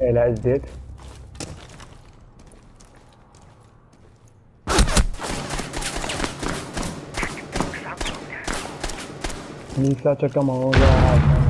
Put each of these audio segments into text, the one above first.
Ella is dead. नीचा चक्का मारो यार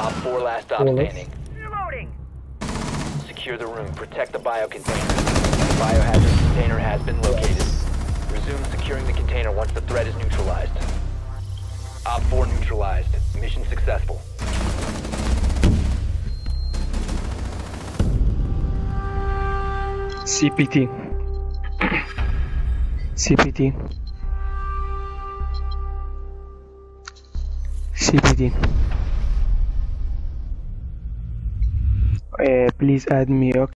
Op 4 last stop Four left. standing. Secure the room. Protect the bio container. The biohazard container has been located. Resume securing the container once the threat is neutralized. Op 4 neutralized. Mission successful. CPT CPT CPT uh, please add me okay